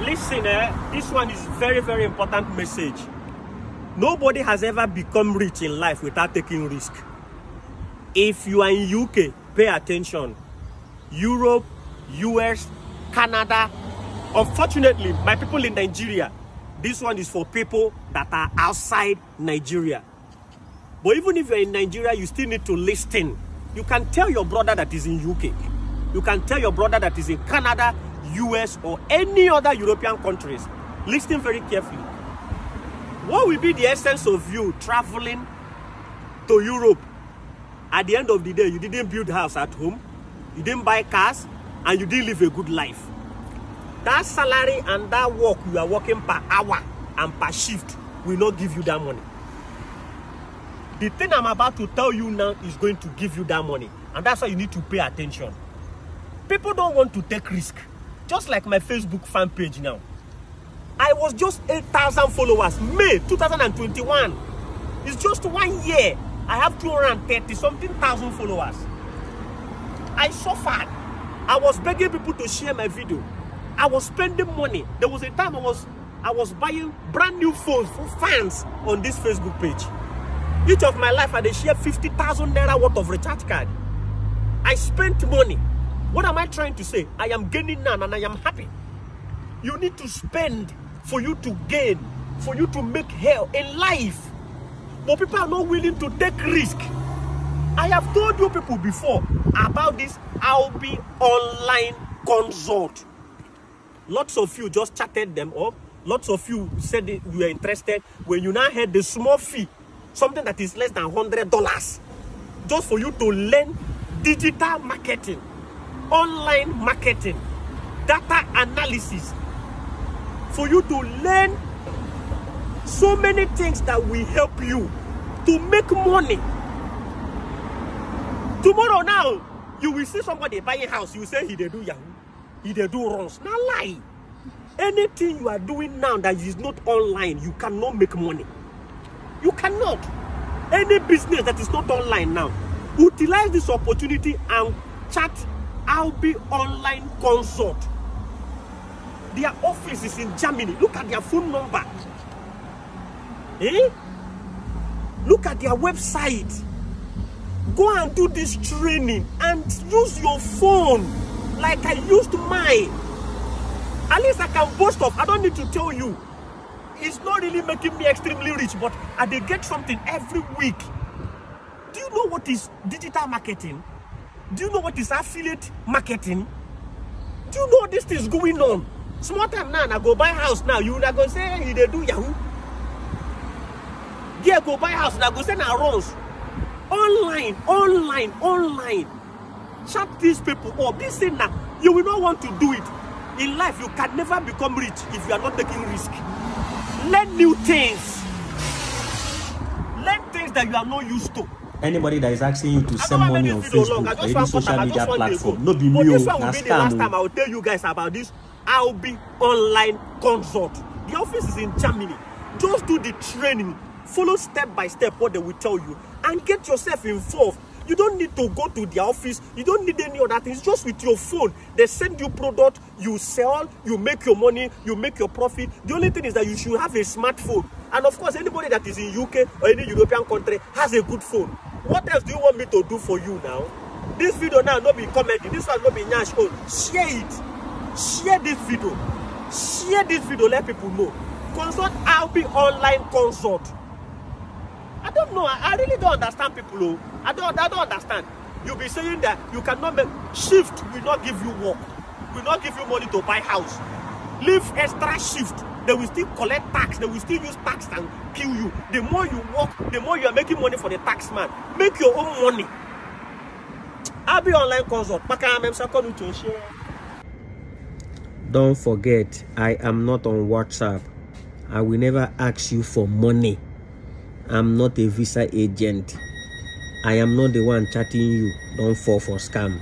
Listen, eh, this one is very, very important message. Nobody has ever become rich in life without taking risk. If you are in UK, pay attention. Europe, US, Canada. Unfortunately, my people in Nigeria, this one is for people that are outside Nigeria. But even if you're in Nigeria, you still need to listen. You can tell your brother that is in UK. You can tell your brother that is in Canada, US, or any other European countries. Listen very carefully. What will be the essence of you traveling to Europe? At the end of the day, you didn't build house at home, you didn't buy cars, and you didn't live a good life. That salary and that work you are working per hour and per shift will not give you that money. The thing I'm about to tell you now is going to give you that money. And that's why you need to pay attention. People don't want to take risk. Just like my Facebook fan page now. I was just 8,000 followers. May 2021. It's just one year. I have 230 something thousand followers. I suffered. I was begging people to share my video. I was spending money. There was a time I was I was buying brand new phones for fans on this Facebook page. Each of my life I dey share 50,000 naira worth of recharge card. I spent money. What am I trying to say? I am gaining now and I am happy. You need to spend for you to gain, for you to make hell in life. But people are not willing to take risk. I have told you people before about this Alby online consult. Lots of you just chatted them up. Lots of you said you were interested. When you now had the small fee, something that is less than $100, just for you to learn digital marketing, online marketing, data analysis, for you to learn so many things that will help you to make money. Tomorrow now, you will see somebody buying house, you say he they do Yahoo, he they do runs. Now lie. Anything you are doing now that is not online, you cannot make money. You cannot. Any business that is not online now, utilize this opportunity and chat Alby Online Consult. Their office is in Germany. Look at their phone number. Eh? Look at their website. Go and do this training and use your phone like I used mine. At least I can boast of. I don't need to tell you. It's not really making me extremely rich, but I dey get something every week. Do you know what is digital marketing? Do you know what is affiliate marketing? Do you know this is going on? Small time now, I go buy house now. You na go say you dey do Yahoo. There go buy house, na go say na runs. Online, online, online. Chat these people up. This thing now, you will not want to do it. In life, you can never become rich if you are not taking risk. Learn new things. Learn things that you are not used to. Anybody that is asking you to send money on facebook or just any social media platform no be me oh, this o one na will be the last time oh. I o will tell you guys about this Alby online consult. The office is in Germany. Just do the training. Follow step by step what they will tell you and get yourself involved. You don't need to go to the office. You don't need any other things. Just with your phone, they send you product, you sell, you make your money, you make your profit. The only thing is that you should have a smartphone. And of course, anybody that is in UK or any European country has a good phone. What else do you want me to do for you now? This video now not be comedy. This one not be nyash own. Share it. Share this video. Share this video. Let people know. Consult Albi online consult. I don't know. I, I really don't understand people. Oh. I don't. I don't understand. You'll be saying that you cannot make shift will not give you work. Will not give you money to buy house. Leave extra shift. They will still collect tax. They will still use tax and kill you. The more you work, the more you are making money for the tax man. Make your own money. Be online consult. Don't forget i am not on whatsapp i will never ask you for money i'm not a visa agent i am not the one chatting you don't fall for scam